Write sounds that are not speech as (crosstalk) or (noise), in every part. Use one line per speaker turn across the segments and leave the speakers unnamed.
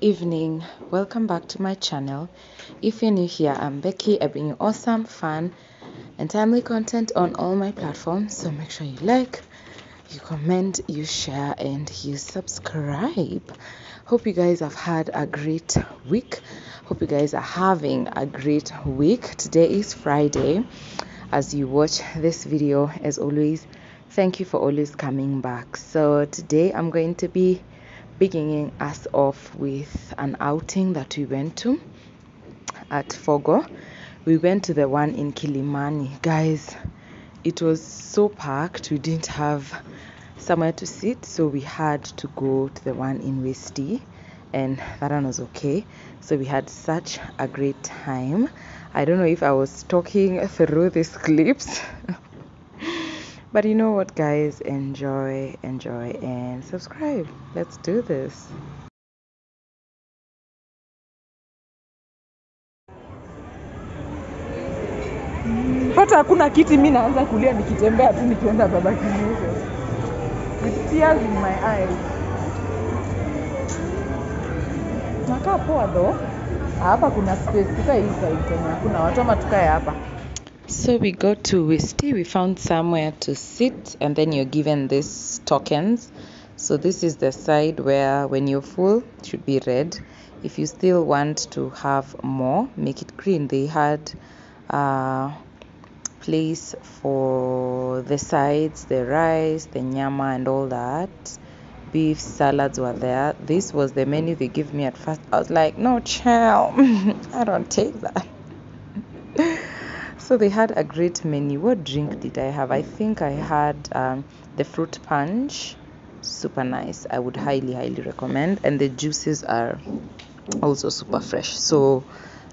Evening. Welcome back to my channel. If you're new here, I'm Becky. I bring you awesome, fun, and timely content on all my platforms. So make sure you like, you comment, you share, and you subscribe. Hope you guys have had a great week. Hope you guys are having a great week. Today is Friday. As you watch this video, as always, thank you for always coming back. So today I'm going to be beginning us off with an outing that we went to at Fogo. We went to the one in Kilimani. Guys, it was so packed. We didn't have somewhere to sit, so we had to go to the one in Westy, and that one was okay. So we had such a great time. I don't know if I was talking (laughs) through these clips. But you know what, guys? Enjoy, enjoy, and subscribe. Let's do this.
pata hakuna kiti mi naanza kulia nikitembea tu nikienda baba kimuzo with tears in my eyes nakaa poa though. hapa kuna space tukae hii side tena. hakuna watu ama tukae hapa
So we got to Wisty. We found somewhere to sit, and then you're given these tokens. So this is the side where, when you're full, it should be red. If you still want to have more, make it green. They had a place for the sides, the rice, the nyama, and all that. Beef salads were there. This was the menu they gave me at first. I was like, no, child, (laughs) I don't take that. (laughs) So they had a great menu. What drink did I have? I think I had um, the fruit punch. Super nice. I would highly, highly recommend. And the juices are also super fresh. So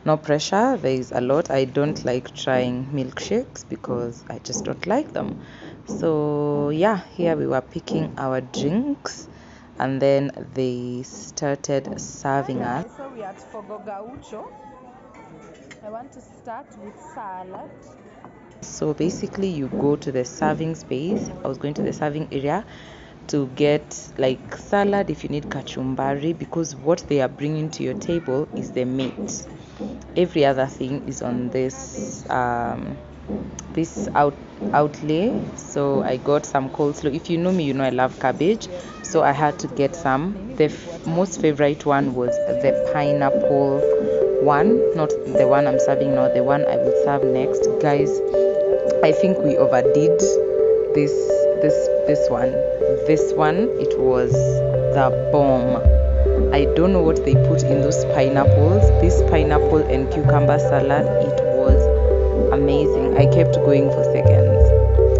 no pressure. There is a lot. I don't like trying milkshakes because I just don't like them. So yeah, here we were picking our drinks and then they started serving us.
so we are at I want to start with salad
So basically, you go to the serving space. I was going to the serving area to get like salad if you need kachumbari because what they are bringing to your table is the meat. Every other thing is on this um, this out outlay. So I got some coleslaw. If you know me, you know I love cabbage. So I had to get some. The f- most favorite one was the pineapple one, not the one I'm serving now, the one I will serve next. Guys, I think we overdid this this this one. This one it was the bomb. I don't know what they put in those pineapples. This pineapple and cucumber salad, it was amazing. I kept going for seconds.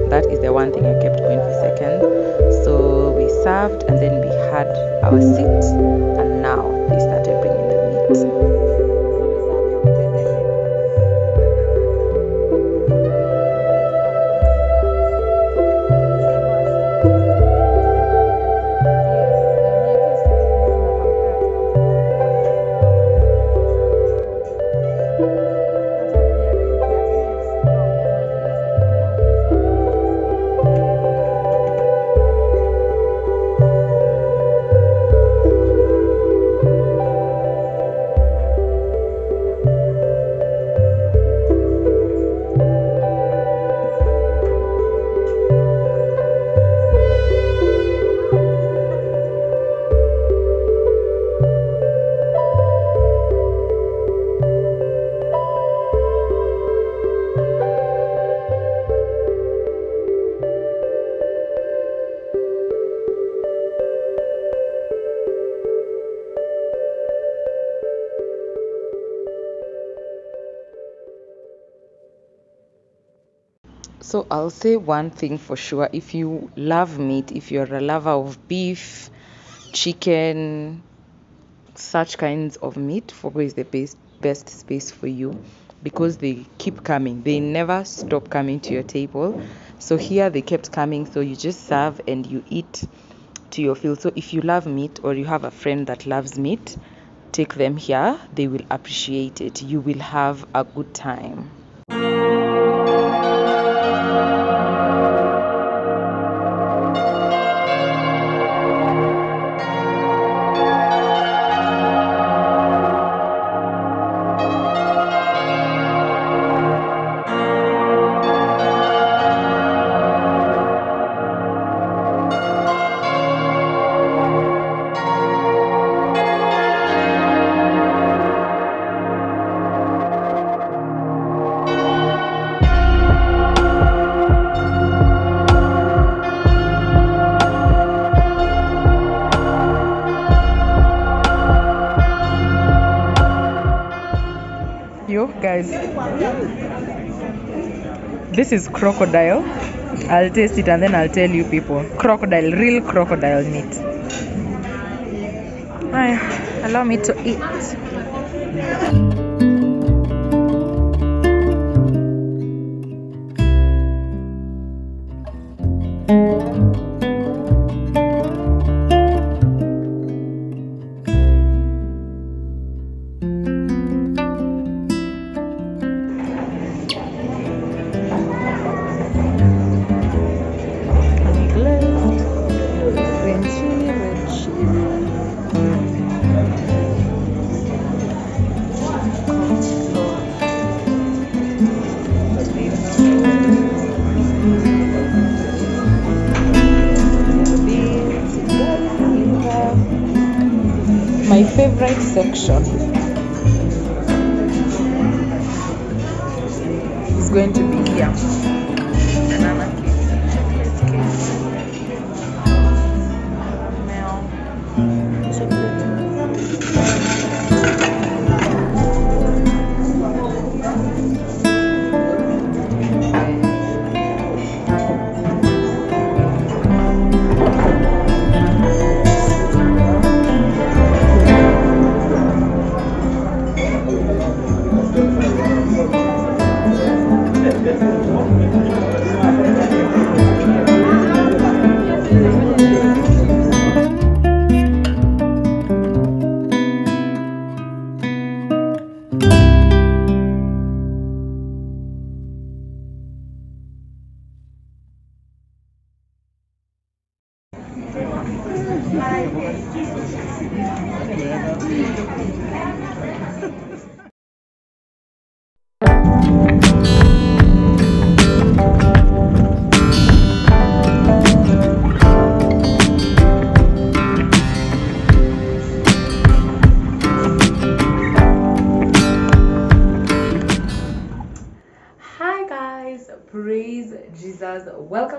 That is the one thing I kept going for seconds. So we served and then we had our seat and now they started bringing the meat. I'll say one thing for sure. If you love meat, if you're a lover of beef, chicken, such kinds of meat, Fogo is the best best space for you because they keep coming. They never stop coming to your table. So here they kept coming, so you just serve and you eat to your fill. So if you love meat or you have a friend that loves meat, take them here. They will appreciate it. You will have a good time. Is crocodile. I'll taste it and then I'll tell you people. Crocodile, real crocodile meat. Ay, allow me to eat. Section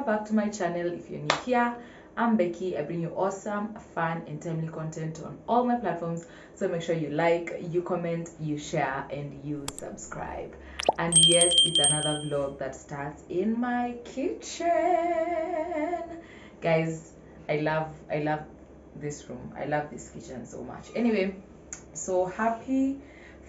back to my channel. If you're new here, I'm Becky. I bring you awesome, fun, and timely content on all my platforms. So make sure you like, you comment, you share, and you subscribe. And yes, it's another vlog that starts in my kitchen. Guys, I love I love this room. I love this kitchen so much. Anyway, so happy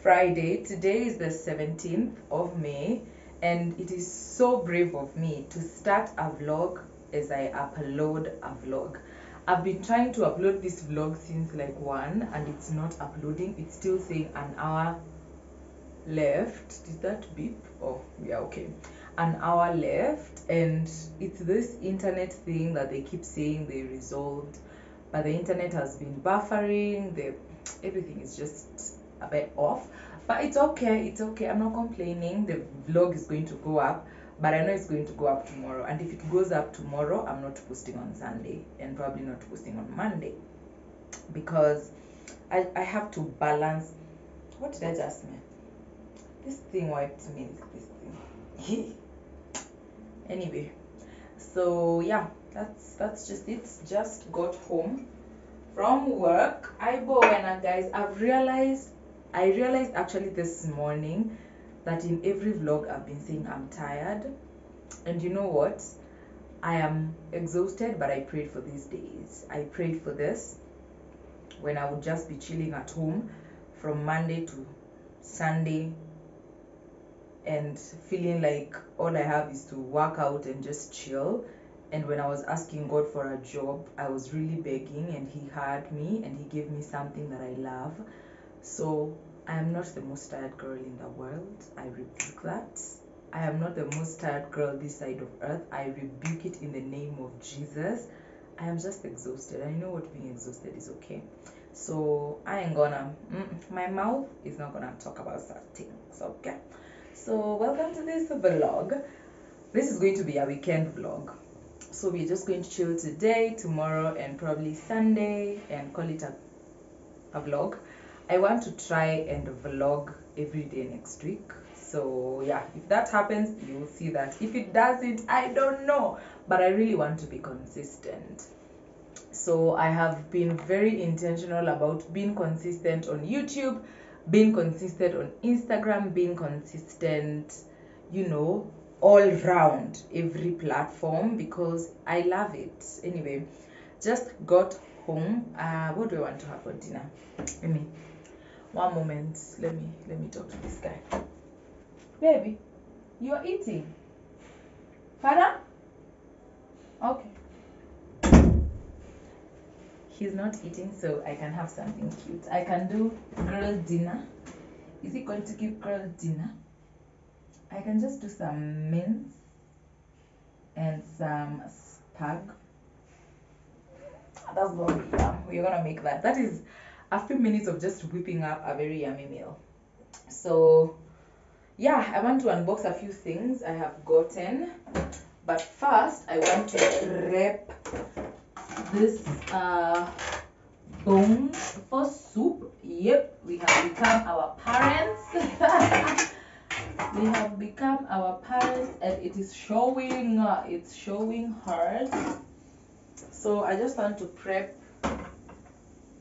Friday. Today is the 17th of May, and it is so brave of me to start a vlog as I upload a vlog. I've been trying to upload this vlog since like one, and it's not uploading. It's still saying an hour left. Did that beep? Oh, yeah, okay. An hour left, and it's this internet thing that they keep saying they resolved, but the internet has been buffering. The everything is just a bit off, but it's okay. It's okay. I'm not complaining. The vlog is going to go up, but I know it's going to go up tomorrow. And if it goes up tomorrow, I'm not posting on Sunday and probably not posting on Monday because I, I have to balance. What did I just mean? This thing wiped me. This thing. (laughs) anyway, so yeah, that's that's just it. Just got home from work. I Bowenna guys. I've realized. I realized actually this morning that in every vlog I've been saying I'm tired, and you know what? I am exhausted, but I prayed for these days. I prayed for this when I would just be chilling at home from Monday to Sunday and feeling like all I have is to work out and just chill. And when I was asking God for a job, I was really begging, and He heard me and He gave me something that I love. So I am not the most tired girl in the world. I rebuke that. I am not the most tired girl this side of earth. I rebuke it in the name of Jesus. I am just exhausted. I know what being exhausted is okay. So I ain't gonna, mm, my mouth is not gonna talk about such things, okay? So welcome to this vlog. This is going to be a weekend vlog. So we're just going to chill today, tomorrow, and probably Sunday, and call it a, a vlog. I want to try and vlog every day next week. So yeah, if that happens, you will see that. If it doesn't, I don't know. But I really want to be consistent. so i have been very intentional about being consistent on youtube being consistent on instagram being consistent you know all round every platform because i love it anyway just got home uh what do i want to have for dinner let me one moment let me let me talk to this guy. Baby you're eating. Father? Okay. He's not eating so i can have something cute. I can do girl dinner. Is he going to give girl dinner? I can just do some mince and some spag. That's what we are. We're gonna make that. That is a few minutes of just whipping up a very yummy meal. So yeah i want to unbox a few things i have gotten. But first i want to prep this uh bone for soup. Yep we have become our parents. (laughs) We have become our parents and it is showing uh, it's showing hard so i just want to prep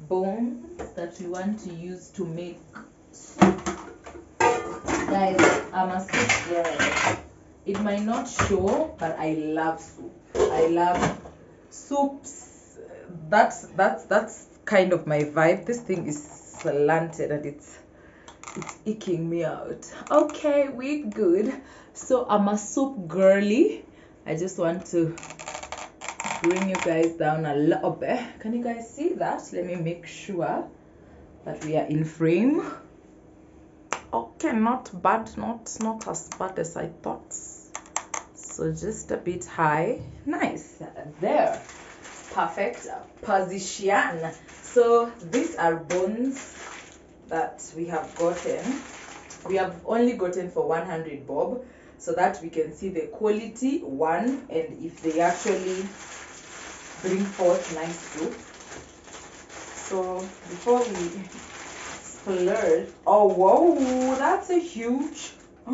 bones that we want to use to make soup. Guys i'm a soup girl. It might not show but i love soup. I love soups. That's that's that's kind of my vibe. This thing is slanted and it's it's icking me out. Okay we good. So i'm a soup girly. I just want to bring you guys down a little bit. Can you guys see that? Let me make sure that we are in frame. Okay not bad not not as bad as i thought. So just a bit high. Nice. There. Perfect position. So these are bones that we have gotten. We have only gotten for 100 bob so that we can see the quality one and if they actually bring forth nice soup so before we splurge oh whoa that's a huge (gasps)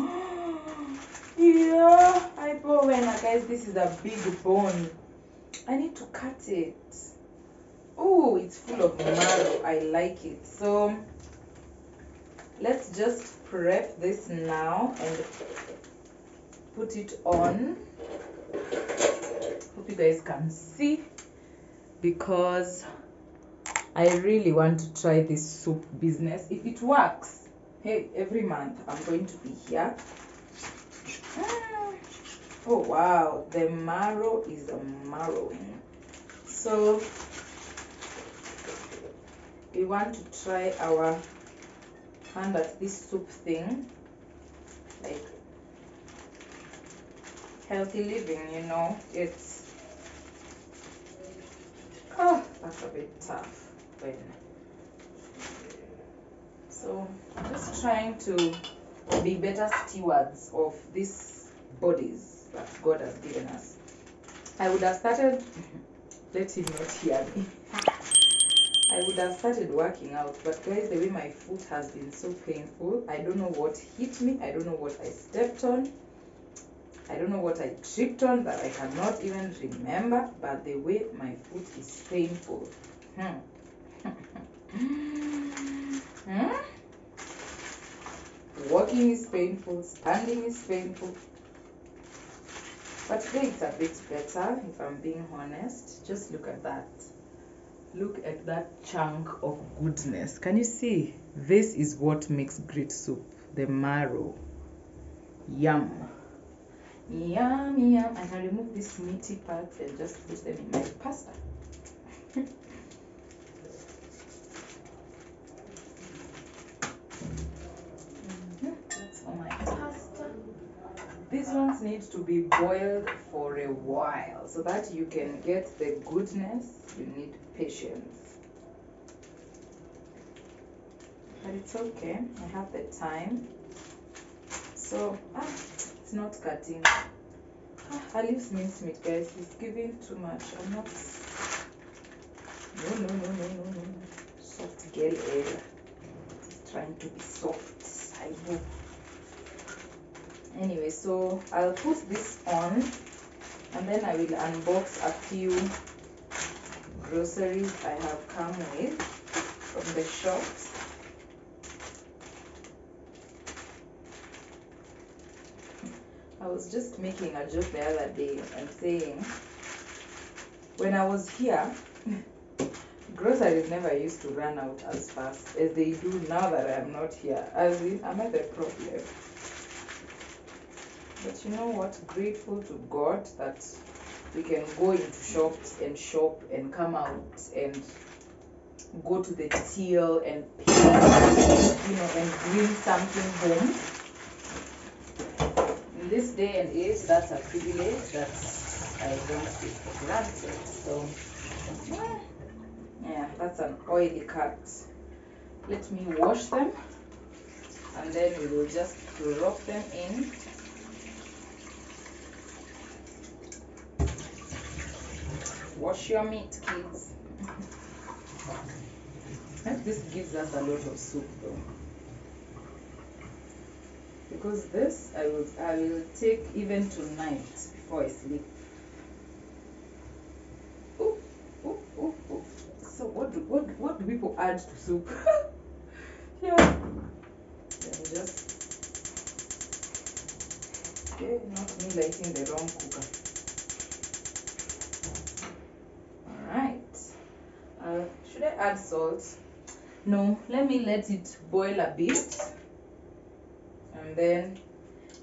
yeah i Buena, guys this is a big bone. I need to cut it. Oh it's full of marrow. I like it. So let's just prep this now and put it on. Hope you guys can see because I really want to try this soup business. If it works, hey, every month I'm going to be here. Ah. Oh wow, the marrow is a marrowing. So we want to try our hand at this soup thing. Like healthy living, you know. It's oh that's a bit tough when so just trying to be better stewards of these bodies that God has given us. I would have started (laughs) let him not hear me. I would have started working out, but guys, the way my foot has been so painful, I don't know what hit me, I don't know what I stepped on, I don't know what I tripped on that I cannot even remember, but the way my foot is painful. Hmm. (laughs) hmm? Walking is painful, standing is painful. But today it's a bit better, if I'm being honest. Just look at that. Look at that chunk of goodness. Can you see? This is what makes great soup. The marrow. Yum. Yum, yum. I can remove this meaty part and just put them in (laughs) my pasta. These ones need to be boiled for a while so that you can get the goodness. You need patience. But it's okay. I have the time. So, ah, it's not cutting. Ah, Alif's mincemeat, guys. It's giving too much. I'm not. No, no, no, no, no, no. Soft girl area. Trying to be soft. I know. Anyway, so I'll put this on and then I will unbox a few groceries I have come with from the shops. I was just making a joke the other day and saying when I was here, (laughs) groceries never used to run out as fast as they do now that I'm not here. As in, am I the problem? But you know what? Grateful to God that we can go into shops and shop and come out and go to the till and pick, you know, and bring something home. In this day and age, that's a privilege that I don't take for granted. So, yeah, that's an oily cut. Let me wash them and then we will just drop them in Wash your meat, kids. (laughs) this gives us a lot of soup though. Because this I will I will take even tonight before I sleep. Ooh, ooh, ooh, ooh. So what do what what do people add to soup? (laughs) yeah. Then just okay, not me lighting the wrong cooker. Alright. Uh, should I add salt? No, let me let it boil a bit and then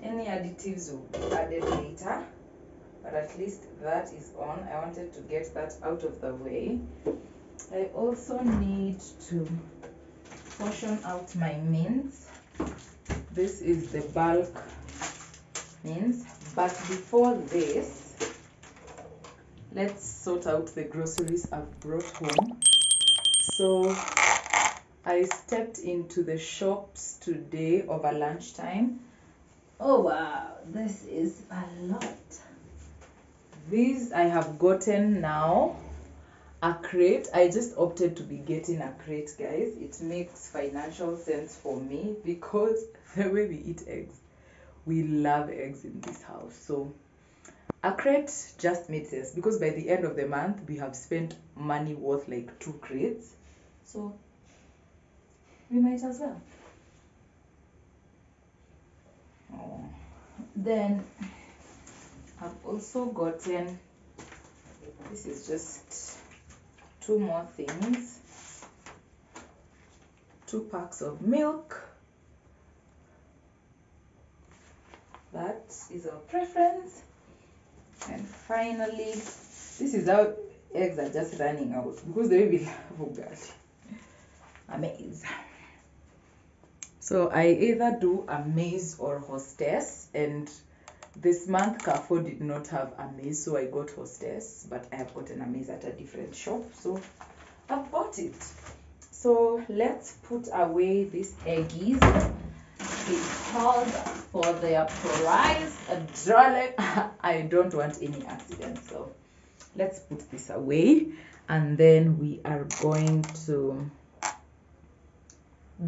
any additives will be added later but at least that is on. I wanted to get that out of the way. I also need to portion out my mince this is the bulk mince but before this let's sort out the groceries I've brought home. So I stepped into the shops today over lunchtime. Oh wow, this is a lot. These I have gotten now a crate. I just opted to be getting a crate, guys. It makes financial sense for me because (laughs) the way we eat eggs, we love eggs in this house. So a crate just made sense because by the end of the month we have spent money worth like two crates so we might as well. Oh. Then I've also gotten this is just two more things two packs of milk that is our preference and finally this is how eggs are just running out because the way we love ugali (laughs) Amaize. So I either do Amaize or Hostess and this month Carrefour did not have Amaize so I got Hostess but I have gotten Amaize at a different shop so I've bought it. So let's put away these eggies because for their price, darling, (laughs) I don't want any accidents. So let's put this away and then we are going to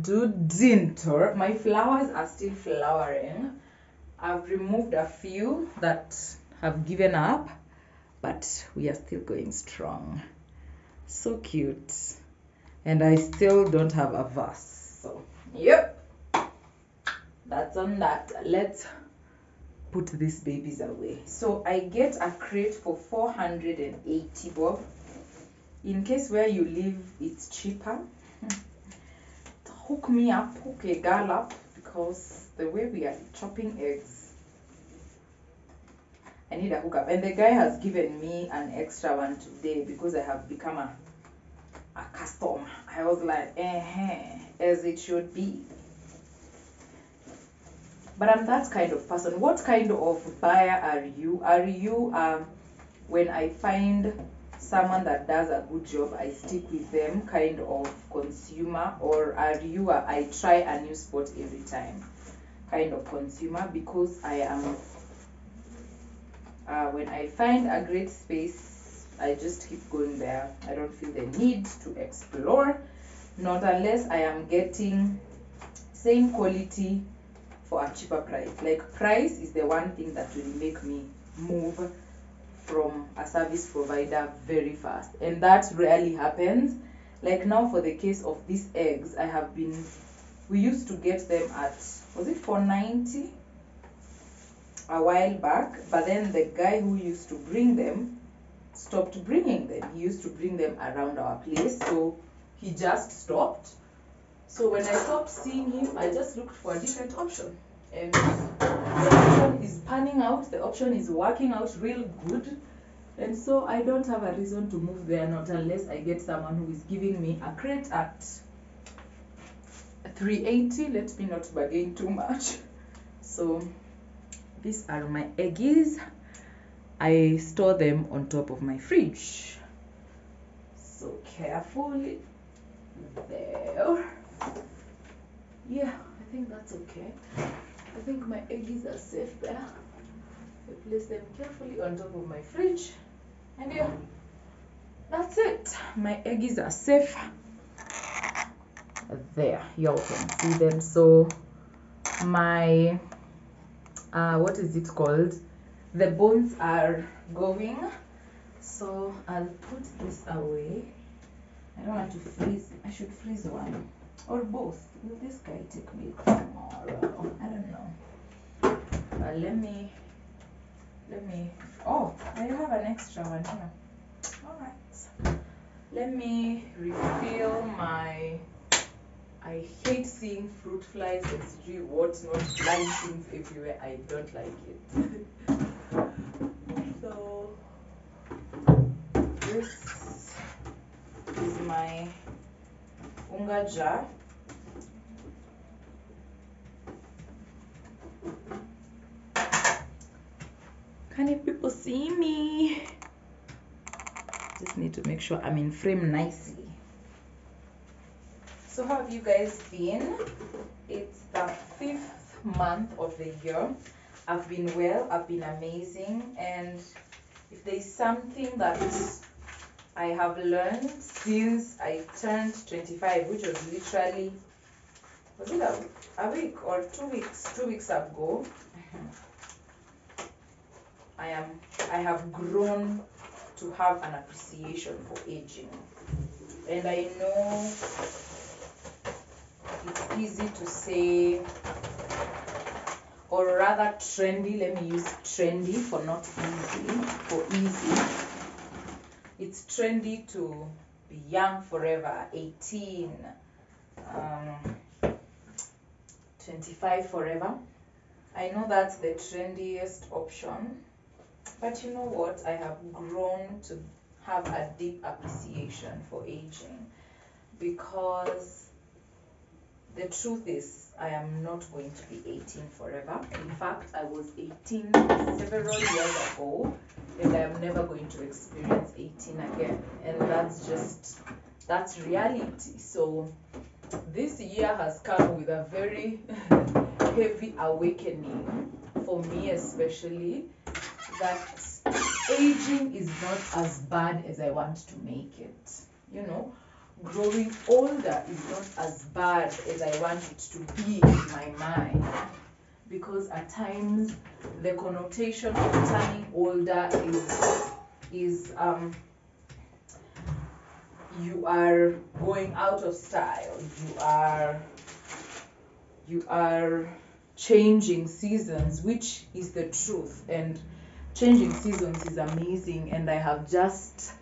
do dinner. My flowers are still flowering. I've removed a few that have given up, but we are still going strong. So cute. And I still don't have a vase. So, yep. That's on that. Let's put these babies away. So I get a crate for 480 bob. In case where you live, it's cheaper (laughs) hook me up, hook a girl up, because the way we are chopping eggs, I need a hookup. And the guy has given me an extra one today because I have become a, a customer. I was like, eh, as it should be. But I'm that kind of person. What kind of buyer are you? Are you, um, when I find someone that does a good job, I stick with them kind of consumer, or are you I try a new sport every time kind of consumer? Because I am, uh, when I find a great space, I just keep going there. I don't feel the need to explore, not unless I am getting same quality for a cheaper price. Like price is the one thing that will make me move from a service provider very fast. And that rarely happens. Like now for the case of these eggs i have been we used to get them at was it 490 a while back but then the guy who used to bring them stopped bringing them. He used to bring them around our place so he just stopped. So when i stopped seeing him i just looked for a different option. And is panning out the option is working out real good. And so i don't have a reason to move there not unless i get someone who is giving me a crate at 380 let me not bargain too much. So these are my eggies. I store them on top of my fridge. So carefully there. Yeah i think that's okay i think my eggies are safe there i place them carefully on top of my fridge. And yeah that's it. My eggies are safe. There y'all can see them. So my uh what is it called? The bones are going. So i'll put this away. I don't want to freeze. I should freeze one or both. Will this guy take me tomorrow? I don't know. But let me let me oh i have an extra one here. All right. Let me refill my I hate seeing fruit flies and sijui what not flying things everywhere. I don't like it. (laughs) so this is my unga jar. Can you people see me? Just need to make sure I'm in frame nicely. So how have you guys been? It's the fifth month of the year. I've been well, I've been amazing, and if there's something that I have learned since I turned 25, which was literally was it a, a week or two weeks, two weeks ago. (laughs) I am I have grown to have an appreciation for aging. And I know it's easy to say or rather trendy let me use trendy for not easy for easy it's trendy to be young forever 18 um, 25 forever. I know that's the trendiest option but you know what? I have grown to have a deep appreciation for aging because the truth is, I am not going to be 18 forever. In fact, I was 18 several years ago, and I am never going to experience 18 again. And that's just, that's reality. So, this year has come with a very (laughs) heavy awakening for me, especially that aging is not as bad as I want to make it. You know, growing older is not as bad as I want it to be in my mind. Because at times the connotation of turning older is is um you are going out of style. You are you are changing seasons, which is the truth. And changing seasons is amazing and I have just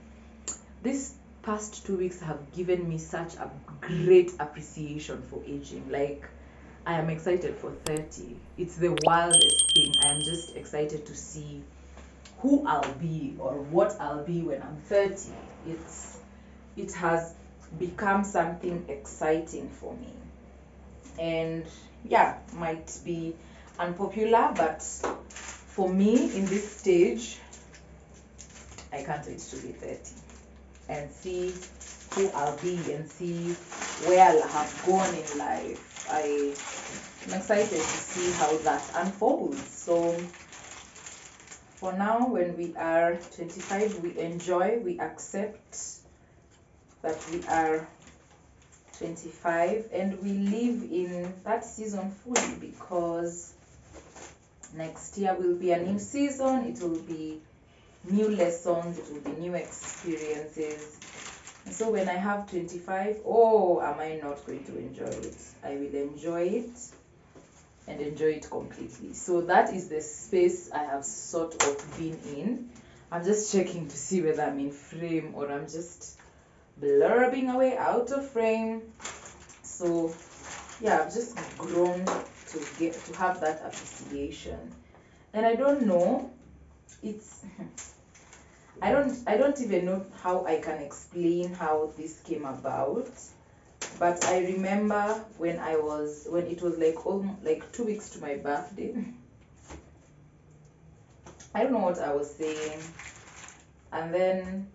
this past two weeks have given me such a great appreciation for aging. Like, I am excited for 30. It's the wildest thing. I am just excited to see who I'll be or what I'll be when I'm 30. It's it has become something exciting for me. And yeah, might be unpopular, but for me in this stage, I can't wait to be 30 and see who I'll be and see where I'll have gone in life. I am excited to see how that unfolds. So for now, when we are 25, we enjoy, we accept that we are 25 and we live in that season fully because next year will be a new season. It will be new lessons, it will be new experiences. And so when I have 25, oh, am I not going to enjoy it? I will enjoy it and enjoy it completely. So that is the space I have sort of been in. I'm just checking to see whether I'm in frame or I'm just blurbing away out of frame. So yeah, I've just grown to get to have that appreciation. And I don't know, it's (laughs) I don't I don't even know how I can explain how this came about. But I remember when I was when it was like almost like two weeks to my birthday. I don't know what I was saying. And then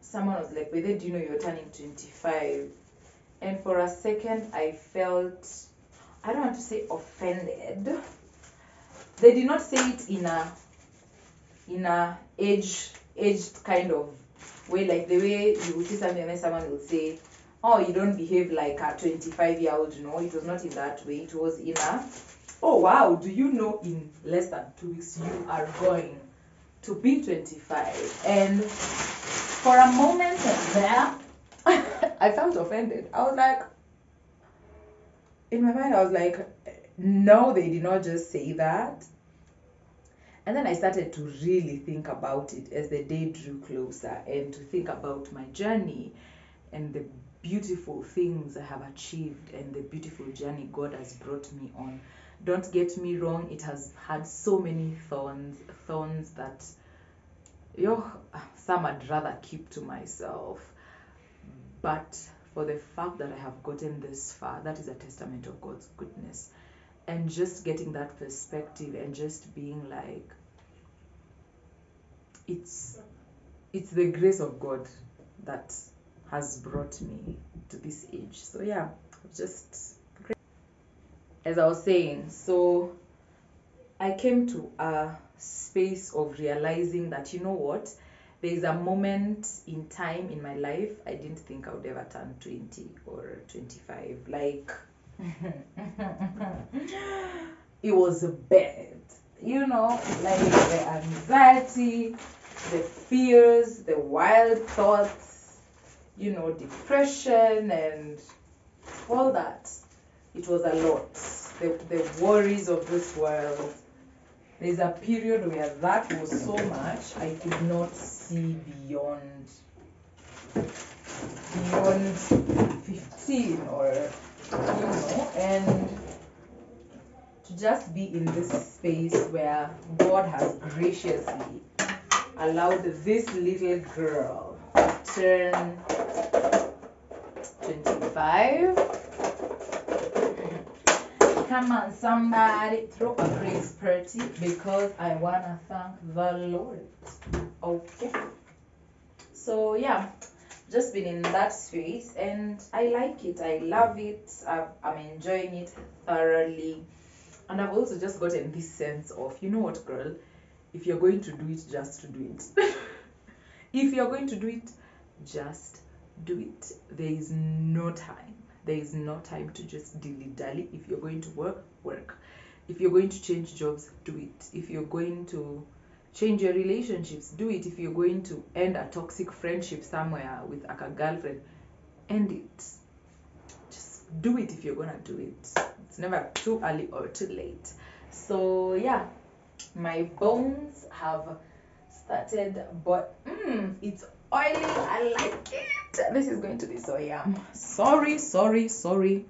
someone was like, Whether do you know you're turning 25? And for a second I felt I don't want to say offended. They did not say it in a in a age aged kind of way, like the way you would see something and then someone will say, Oh, you don't behave like a 25 year old. No, it was not in that way. It was in a, Oh, wow, do you know in less than two weeks you are going to be 25? And for a moment there, (laughs) I felt offended. I was like, in my mind, I was like, no, they did not just say that. And then I started to really think about it as the day drew closer and to think about my journey and the beautiful things I have achieved and the beautiful journey God has brought me on. Don't get me wrong, it has had so many thorns, thorns that yo, some I'd rather keep to myself. But for the fact that I have gotten this far, that is a testament of God's goodness. And just getting that perspective and just being like, it's it's the grace of God that has brought me to this age. So yeah, just as I was saying, so I came to a space of realizing that you know what, there is a moment in time in my life I didn't think I would ever turn 20 or 25. Like (laughs) it was bad, you know, like the anxiety, the fears, the wild thoughts, you know, depression and all that. It was a lot. The, the worries of this world. There's a period where that was so much I could not see beyond beyond 15 or you know and to just be in this space where God has graciously allowed this little girl to turn 25. Come on, somebody, throw a praise party because I want to thank the Lord. Okay. So, yeah, just been in that space and I like it. I love it. I've, I'm enjoying it thoroughly. And I've also just gotten this sense of, you know what, girl? If you're going to do it, just to do it. (laughs) if you're going to do it, just do it. There is no time. There is no time to just dilly dally. If you're going to work, work. If you're going to change jobs, do it. If you're going to change your relationships, do it. If you're going to end a toxic friendship somewhere with like a girlfriend, end it. Just do it if you're gonna do it. It's never too early or too late. So yeah, my bones have started, but mm, it's oily. I like it. This is going to be so yum. Sorry, sorry, sorry.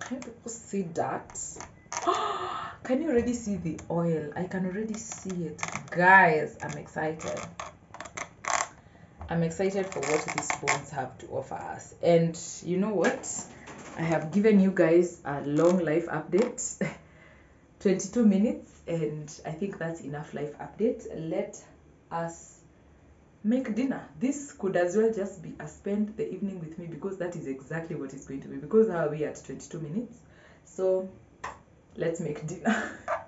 Can people see that? (gasps) (gasps) Can you already see the oil? I can already see it. Guys, I'm excited. I'm excited for what these bones have to offer us. And you know what? I have given you guys a long life update (laughs) 22 minutes, and I think that's enough life update. Let us make dinner. This could as well just be a spend the evening with me because that is exactly what it's going to be. Because how are we at 22 minutes? So let's make dinner. (laughs)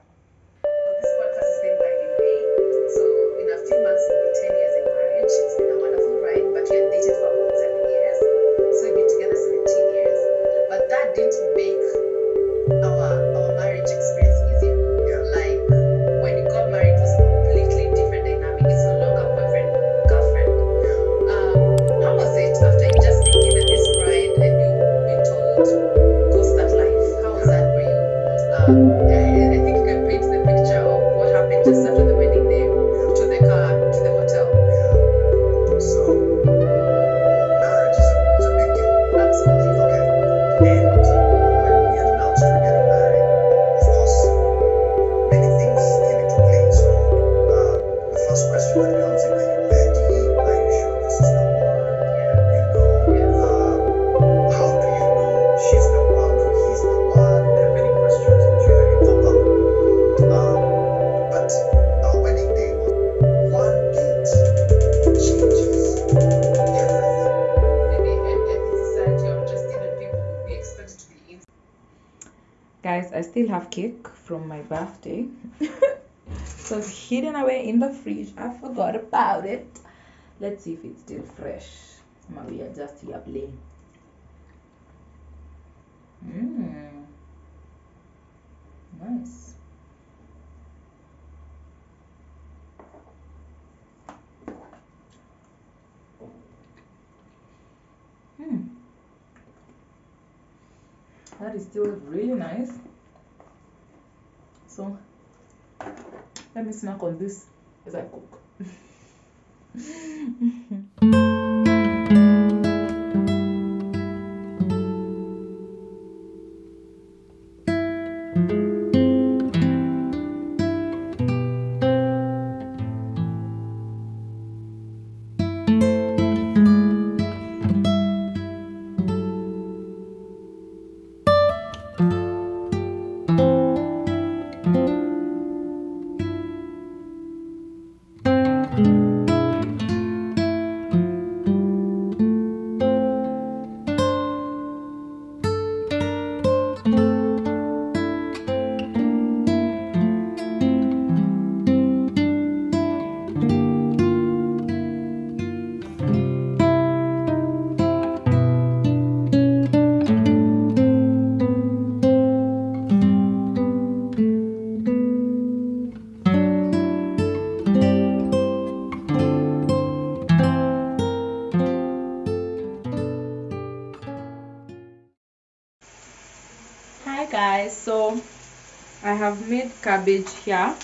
my birthday (laughs) so it's hidden away in the fridge i forgot about it let's see if it's still fresh are just here playing mm. nice Hmm. That is still really nice. So let me snack on this as I cook. (laughs) cabbage here.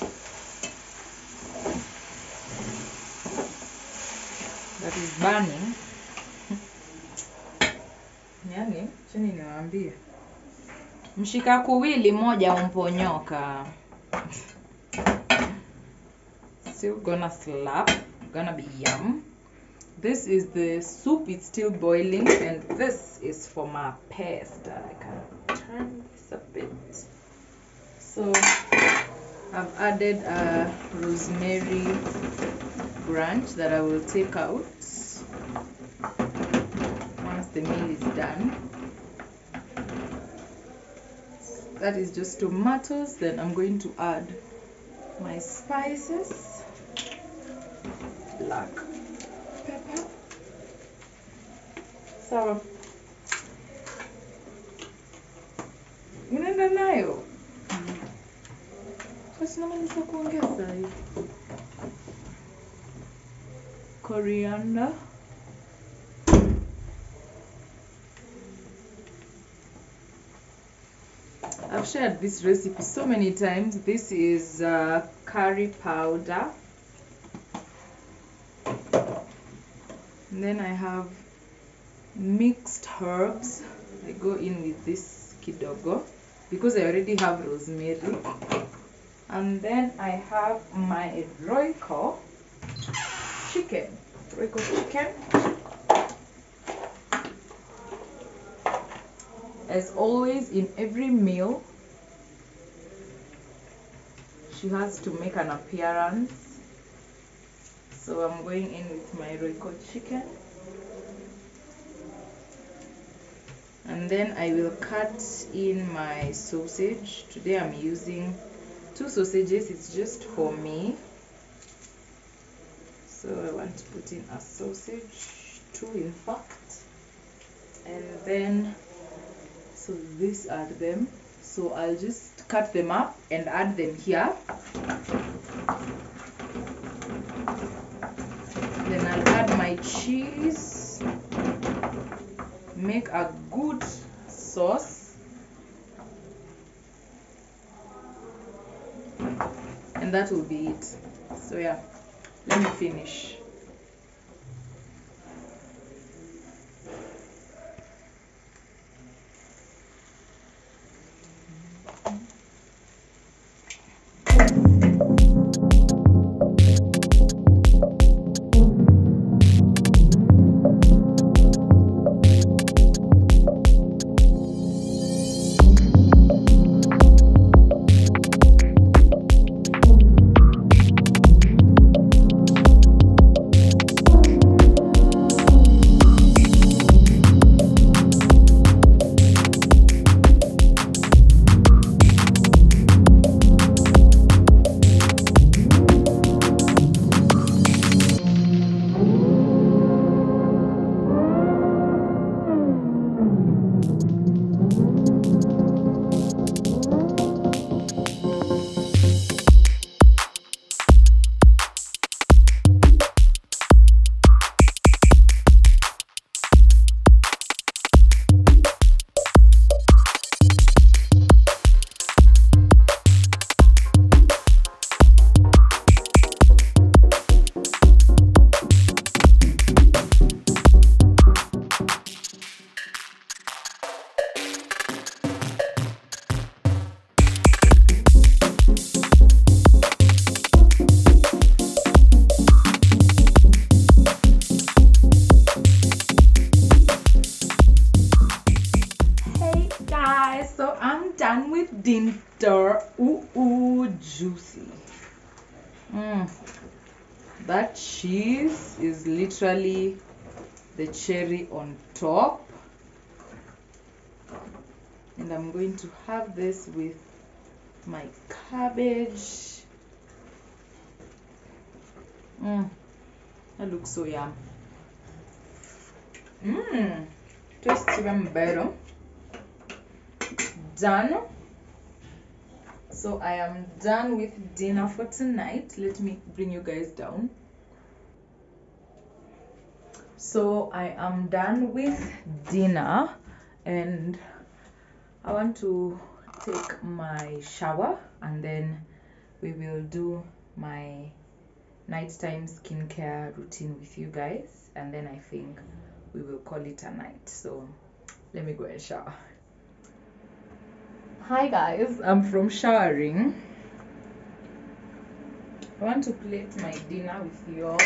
That is burning. (laughs) Yani, chini niwaambie. Mshika kuwili moja umponyoka. (laughs) Still gonna slap, gonna be yum. This is the soup, it's still boiling, and this is for my pasta. I can turn this a bit. So I've added a rosemary branch that I will take out once the meal is done. That is just tomatoes. Then I'm going to add my spices, black pepper. Sawa. Unaenda nayo? Basi namaliza kuongeza hii. Coriander. I've shared this recipe so many times. This is uh, curry powder. And then I have mixed herbs. I go in with this kidogo because I already have rosemary. And then I have my Royco chicken. Royco chicken. As always, in every meal, she has to make an appearance. So I'm going in with my Royco chicken. And then I will cut in my sausage. Today I'm using two sausages, it's just for me. So I want to put in a sausage, two in fact. And then, so these are them. So I'll just cut them up and add them here. Then I'll add my cheese, make a good sauce, and that will be it. So, yeah, let me finish. Juicy. Mm. That cheese is literally the cherry on top. And I'm going to have this with my cabbage. Mm. That looks so yum. Mmm. Tastes even better. Done. So I am done with dinner for tonight. Let me bring you guys down. So I am done with dinner and I want to take my shower and then we will do my nighttime skincare routine with you guys and then I think we will call it a night. So let me go and shower. Hi guys, I'm from showering. I want to plate my dinner with you all.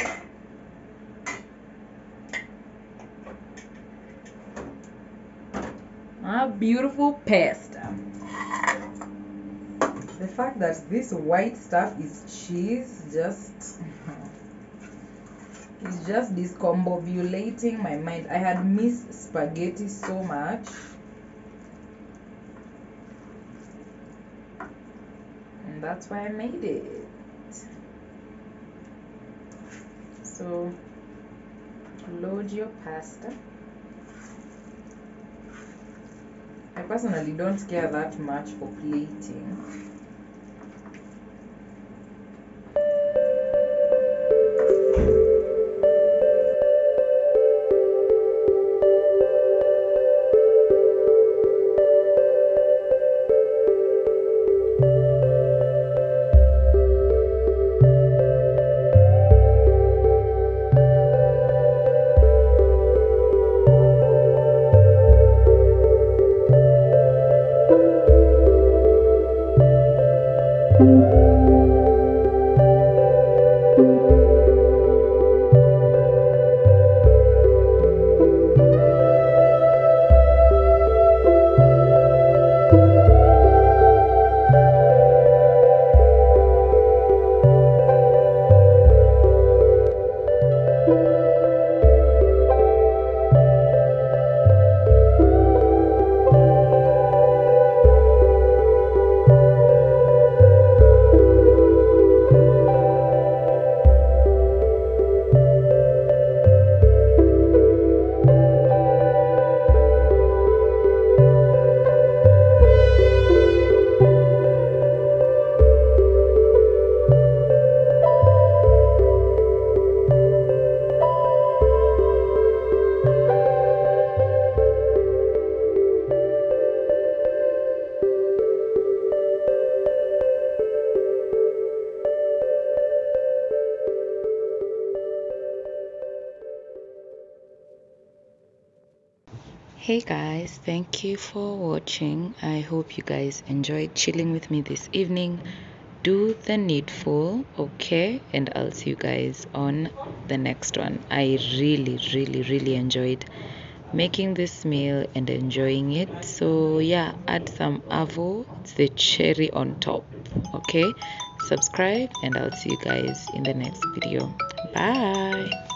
Ah, beautiful pasta. The fact that this white stuff is cheese just is just discombobulating my mind. I had missed spaghetti so much. And that's why I made it. So load your pasta. I personally don't care that much for plating.
Thank you for watching. I hope you guys enjoyed chilling with me this evening. Do the needful, okay? And I'll see you guys on the next one. I really, really, really enjoyed making this meal and enjoying it. So, yeah, add some avo, it's the cherry on top, okay? Subscribe, and I'll see you guys in the next video. Bye.